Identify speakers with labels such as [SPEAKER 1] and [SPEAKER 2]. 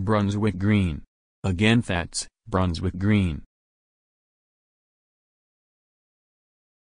[SPEAKER 1] Brunswick Green. Again that's, Brunswick Green.